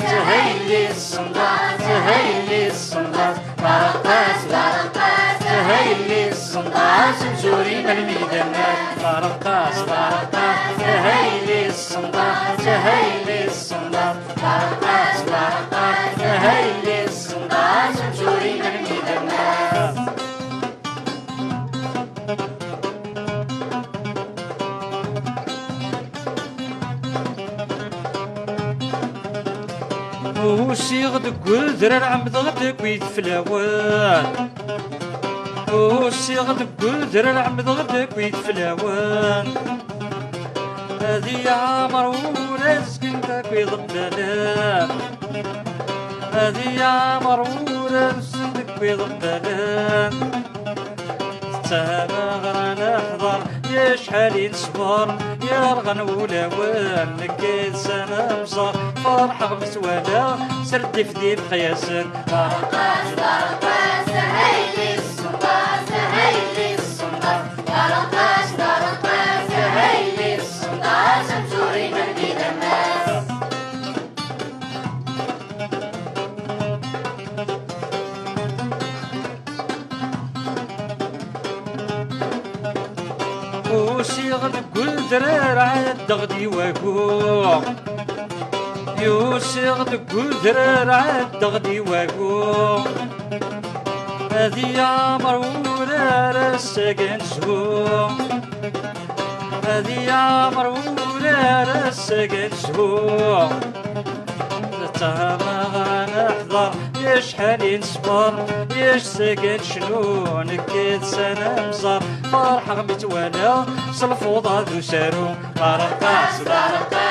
تهيلي الصنداق تهيلي الصنداق طرقات طرقات تهيلي الصنداق سمسوري من الميدانات طرقات طرقات تهيلي الصنداق تهيلي الصنداق طرقات طرقات وسيغ دقل درار عمد غدك ويد فلاوان وسيغ دقل درار عمد غدك ويد فلاوان هذي عمر ورزق انت ويد الدلال هذي عمر ورزق ويد الدلال تهابا غرانا حضر يا شحال نصبر يا رغن ولا وان نكيد سنة مصار فرحة مسوانا سردي في ديب خياسر طرقات طرقات تهيلي الصنداق سمسوري من الميدانات وسيغ نقول درار عاد غدي واكو يوسيغ نقول درار عاد غدي واكو هذي عمر ورار السكن شهور هذي عمر ورار السكن شهور تهما غنحضر يا شحال نصبر يا ساكن شنو. نكيد سنة مزار فرحة متوانا صلفوضة ذو سارو. طرقاس طرقات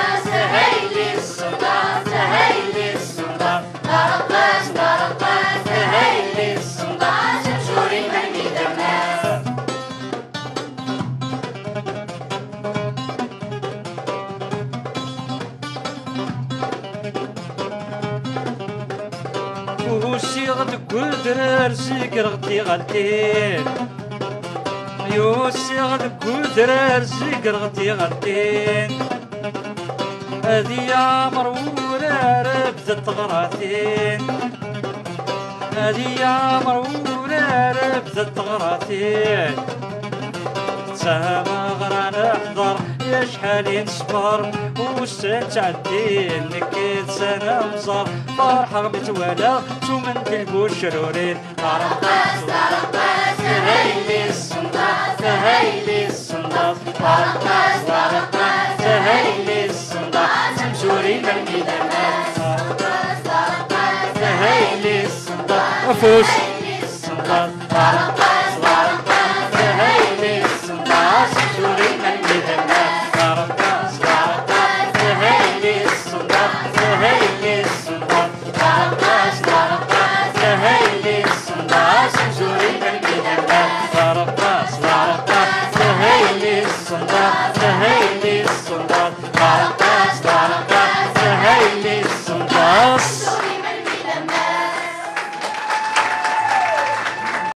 وسيغ تقول درار سيكر غدي غدين يوسيغ تقول درار سيكر غدي غدين هذي عمر ورار بدت غراتين هذي عمر ورار بدت غراتين سما غرانا أحضر. يا شحال نصبر والسنة تعدين نكيد سنة مزار فرحة متوالا شو من تلقو الشرورين طرقات طرقات تهيلي الصنداق تهيلي الصنداق طرقات طرقات تهيلي الصنداق سمسوري من الميدانات طرقات طرقات تهيلي الصنداق